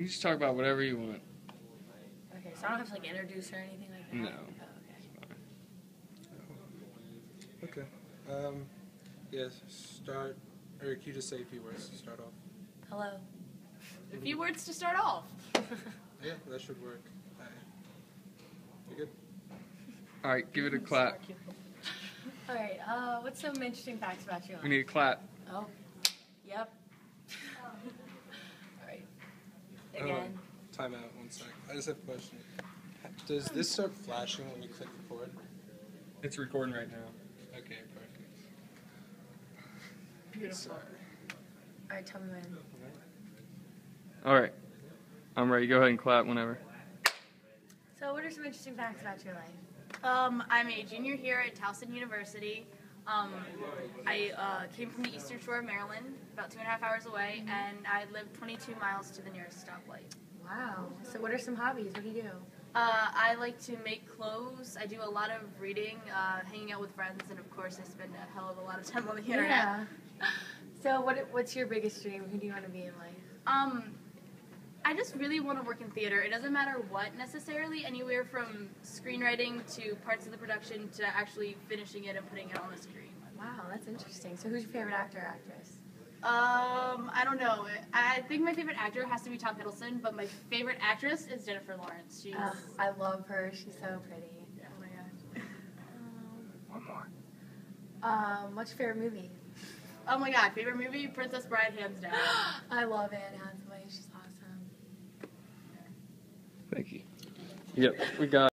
You just talk about whatever you want. Okay, so I don't have to like introduce or anything like that. No. Oh, okay. Okay. Um, yes. Start. Or can you just say a few words to start off? Hello. A few words to start off. Yeah, that should work. Hi. You good? All right, give it a clap. All right. Uh, what's some interesting facts about your life? We need a clap. Oh. Yep. All right. Again. Oh, time out. One sec. I just have a question. Does this start flashing when you click record? It's recording right now. Okay, perfect. Beautiful. Sorry. All right. Tell me when. All right, I'm ready. Go ahead and clap whenever. So, what are some interesting facts about your life? Um, I'm a junior here at Towson University. Um, I uh, came from the Eastern Shore of Maryland, about two and a half hours away, and I live 22 miles to the nearest stoplight. What are some hobbies? What do you do? Uh, I like to make clothes. I do a lot of reading, uh, hanging out with friends, and of course, I spend a hell of a lot of time on the internet. Yeah. So, what what's your biggest dream? Who do you want to be in life? Um, I just really want to work in theater. It doesn't matter what necessarily, anywhere from screenwriting to parts of the production to actually finishing it and putting it on the screen. Wow, that's interesting. So, who's your favorite actor or actress? Um, I don't know. I think my favorite actor has to be Tom Hiddleston, but my favorite actress is Jennifer Lawrence. She's Uh, I love her. She's so pretty. oh my god. One more. Um, what's your favorite movie? Oh my god, favorite movie? Princess Bride, hands down. I love Anne Hathaway. She's awesome. Thank you. Yep, we got.